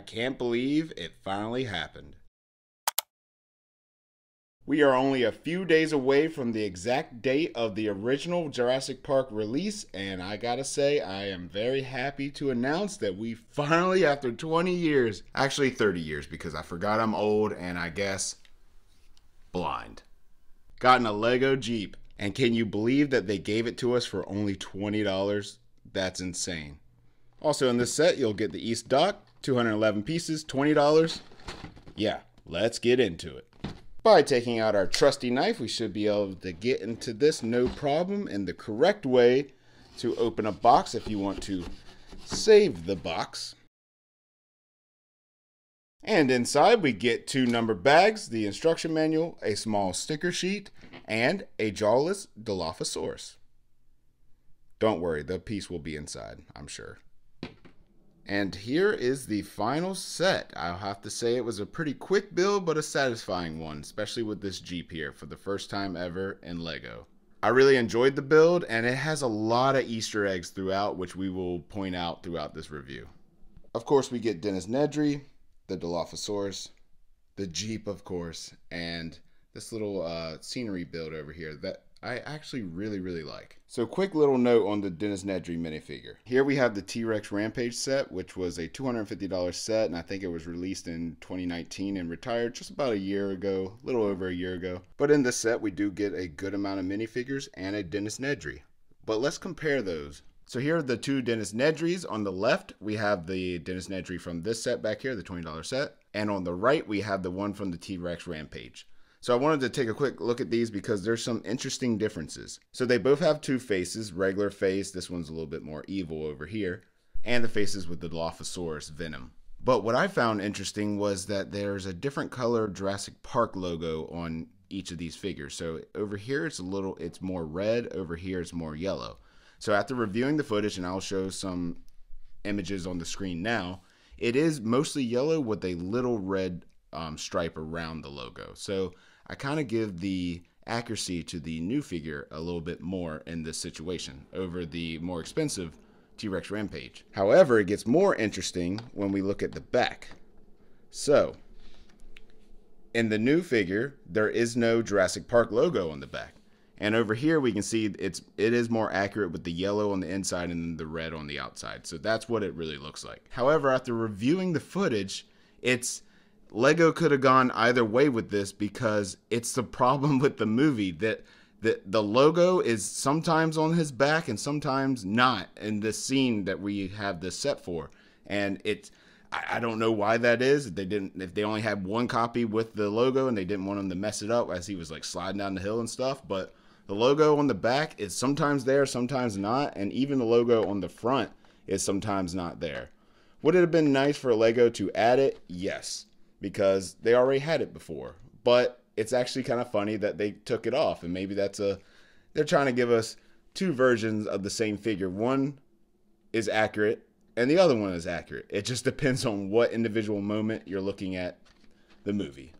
I can't believe it finally happened. We are only a few days away from the exact date of the original Jurassic Park release, and I gotta say, I am very happy to announce that we finally, after 20 years, actually 30 years because I forgot I'm old and I guess blind, gotten a Lego Jeep. And can you believe that they gave it to us for only $20? That's insane. Also, in this set, you'll get the East Dock, 211 pieces, $20. Yeah, let's get into it. By taking out our trusty knife, we should be able to get into this no problem in the correct way to open a box if you want to save the box. And inside we get two number bags, the instruction manual, a small sticker sheet, and a jawless Dilophosaurus. Don't worry, the piece will be inside, I'm sure. And here is the final set. I'll have to say it was a pretty quick build, but a satisfying one, especially with this Jeep here for the first time ever in LEGO. I really enjoyed the build, and it has a lot of Easter eggs throughout, which we will point out throughout this review. Of course, we get Dennis Nedry, the Dilophosaurus, the Jeep, of course, and this little uh, scenery build over here that I actually really, really like. So quick little note on the Dennis Nedry minifigure. Here we have the T-Rex Rampage set, which was a $250 set, and I think it was released in 2019 and retired just about a year ago, a little over a year ago. But in this set, we do get a good amount of minifigures and a Dennis Nedry. But let's compare those. So here are the two Dennis Nedrys. On the left, we have the Dennis Nedry from this set back here, the $20 set. And on the right, we have the one from the T-Rex Rampage. So I wanted to take a quick look at these because there's some interesting differences. So they both have two faces, regular face, this one's a little bit more evil over here, and the faces with the Dilophosaurus venom. But what I found interesting was that there's a different color Jurassic Park logo on each of these figures. So over here it's a little it's more red, over here it's more yellow. So after reviewing the footage and I'll show some images on the screen now, it is mostly yellow with a little red um, stripe around the logo. So I kind of give the accuracy to the new figure a little bit more in this situation over the more expensive T-Rex Rampage. However, it gets more interesting when we look at the back. So, in the new figure, there is no Jurassic Park logo on the back. And over here we can see it's it is more accurate with the yellow on the inside and the red on the outside. So that's what it really looks like. However, after reviewing the footage, it's Lego could have gone either way with this because it's the problem with the movie that the the logo is sometimes on his back and sometimes not in the scene that we have this set for, and it's I, I don't know why that is. They didn't if they only had one copy with the logo and they didn't want him to mess it up as he was like sliding down the hill and stuff, but the logo on the back is sometimes there, sometimes not, and even the logo on the front is sometimes not there. Would it have been nice for Lego to add it? Yes because they already had it before. But it's actually kind of funny that they took it off, and maybe that's a they're trying to give us two versions of the same figure. One is accurate, and the other one is accurate. It just depends on what individual moment you're looking at the movie.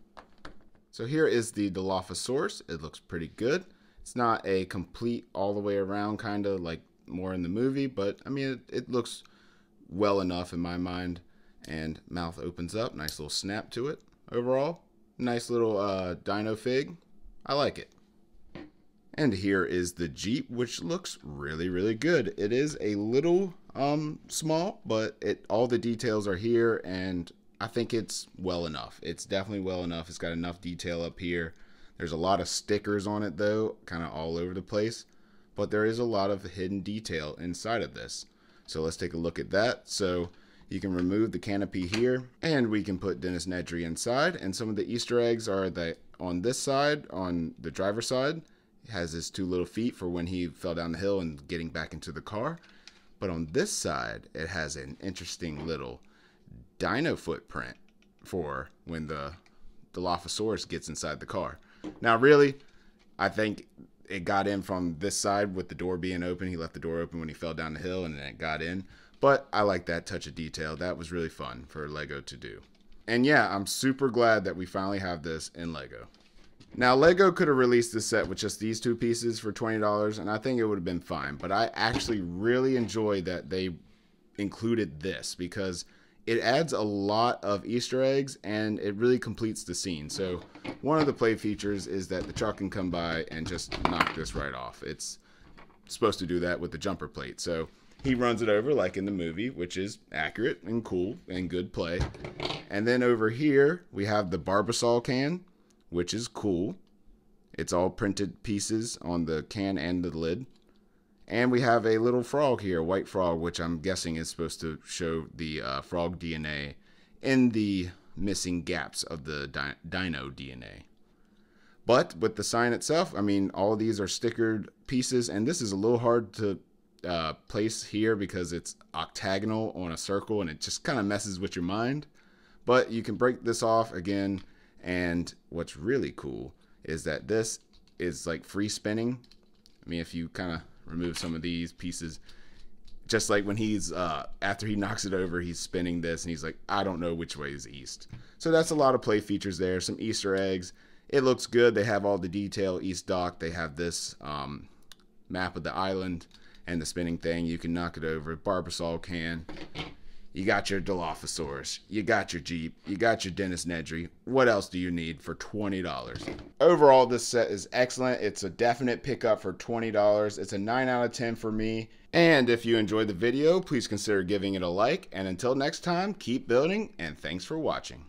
So here is the Dilophosaurus. It looks pretty good. It's not a complete all the way around kind of like more in the movie, but I mean, it, it looks well enough in my mind and mouth opens up. Nice little snap to it. Overall, nice little uh, dino fig. I like it. And here is the Jeep, which looks really, really good. It is a little um, small, but it all the details are here, and I think it's well enough. It's definitely well enough. It's got enough detail up here. There's a lot of stickers on it, though, kind of all over the place. But there is a lot of hidden detail inside of this. So let's take a look at that. So you can remove the canopy here and we can put Dennis Nedry inside. And some of the Easter eggs are that on this side, on the driver's side, has his two little feet for when he fell down the hill and getting back into the car. But on this side, it has an interesting little dino footprint for when the Dilophosaurus gets inside the car. Now, really, I think it got in from this side with the door being open. He left the door open when he fell down the hill and then it got in. But I like that touch of detail. That was really fun for Lego to do. And yeah, I'm super glad that we finally have this in Lego. Now, Lego could have released this set with just these two pieces for $20, and I think it would have been fine. But I actually really enjoy that they included this because it adds a lot of Easter eggs and it really completes the scene. So one of the play features is that the truck can come by and just knock this right off. It's supposed to do that with the jumper plate. So he runs it over like in the movie, which is accurate and cool and good play. And then over here we have the Barbasol can, which is cool. It's all printed pieces on the can and the lid. And we have a little frog here, white frog, which I'm guessing is supposed to show the uh, frog DNA in the missing gaps of the di- dino DNA. But with the sign itself, I mean, all of these are stickered pieces, and this is a little hard to uh, place here because it's octagonal on a circle and it just kind of messes with your mind. But you can break this off again, and what's really cool is that this is like free spinning. I mean, if you kind of remove some of these pieces. Just like when he's uh, after he knocks it over, he's spinning this and he's like, I don't know which way is east. So that's a lot of play features there. Some Easter eggs. It looks good. They have all the detail. East Dock. They have this um, map of the island and the spinning thing. You can knock it over. Barbasol can. You got your Dilophosaurus. You got your Jeep. You got your Dennis Nedry. What else do you need for $20? Overall, this set is excellent. It's a definite pickup for $20. It's a 9 out of 10 for me. And if you enjoyed the video, please consider giving it a like. And until next time, keep building and thanks for watching.